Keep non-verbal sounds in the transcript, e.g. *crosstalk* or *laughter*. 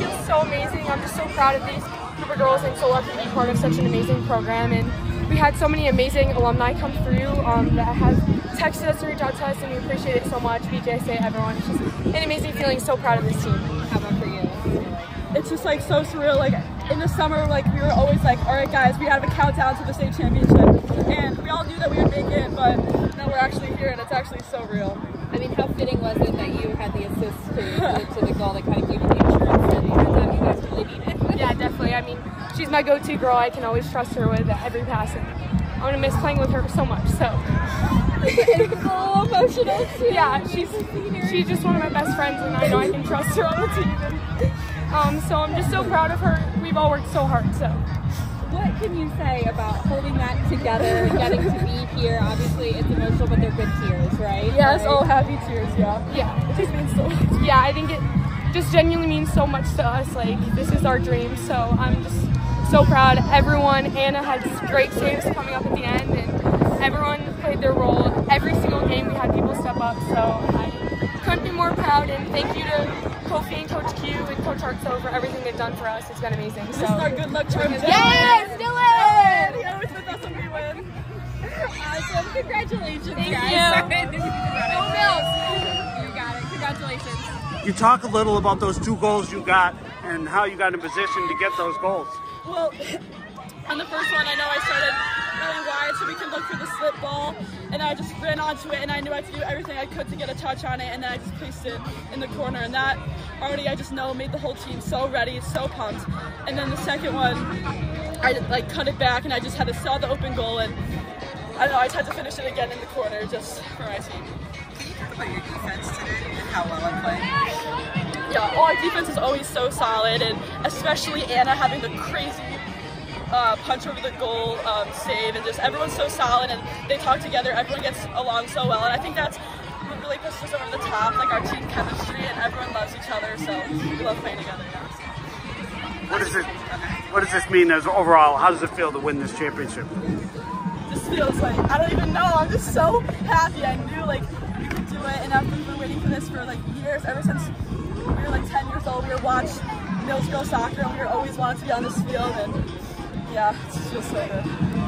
feels so amazing. I'm just so proud of these group of girls and so lucky to be part of such an amazing program. And we had so many amazing alumni come through um, that have texted us and reached out to us, and we appreciate it so much. BJSA, everyone. It's just an amazing feeling. So proud of this team. How about for you? It's just like so surreal. Like in the summer, like we were always like, all right, guys, we have a countdown to the state championship, and we all knew that we would make it, but now we're actually here, and it's actually so real. I mean, how fitting was it that you had the assist to, to, to the goal that kind of gave you the insurance and turns out you guys really need it? I mean, she's my go-to girl. I can always trust her with every pass, and I'm gonna miss playing with her so much. So. so emotional too. *laughs* Yeah, she's she's just one of my best friends, and I know I can trust her on the team. Um, so I'm just so proud of her. We've all worked so hard. So. What can you say about holding that together, and getting to be here? Obviously, it's emotional, but they're good tears, right? Yes, right? all happy tears. Yeah. Yeah. It just means so. Much. Yeah, I think it just genuinely means so much to us. Like this is our dream. So I'm just so proud. Everyone, Anna had great saves coming up at the end, and everyone played their role. Every single game we had people step up. So I couldn't be more proud. And thank you to Kofi and Coach Q and Coach Hartso for everything they've done for us. It's been amazing. So. This is our good luck charm. Yes, do it! He always with us when we win. Awesome. Congratulations, Thank guys. you. *laughs* Go Mills. You got it. Congratulations. You talk a little about those two goals you got and how you got in position to get those goals. Well, on the first one, I know I started really wide so we could look for the slip ball, and I just ran onto it, and I knew I had to do everything I could to get a touch on it, and then I just placed it in the corner, and that already I just know made the whole team so ready, so pumped. And then the second one, I like cut it back, and I just had to saw the open goal, and I don't know, I just had to finish it again in the corner just for my team. Can you talk about your defense today and how well I'm playing? Yeah, well, our defense is always so solid, and especially Anna having the crazy uh, punch over the goal um, save, and just everyone's so solid, and they talk together. Everyone gets along so well, and I think that's what really pushes us over the top, like our team chemistry, and everyone loves each other, so we love playing together. What does it? What does this mean as overall? How does it feel to win this championship? This feels like I don't even know. I'm just so happy. I knew like we could do it, and I've been waiting for this for like years, ever since we were like 10 years old. We were watching Mills Girls Soccer, and we were always wanting to be on this field, and yeah, it just so good.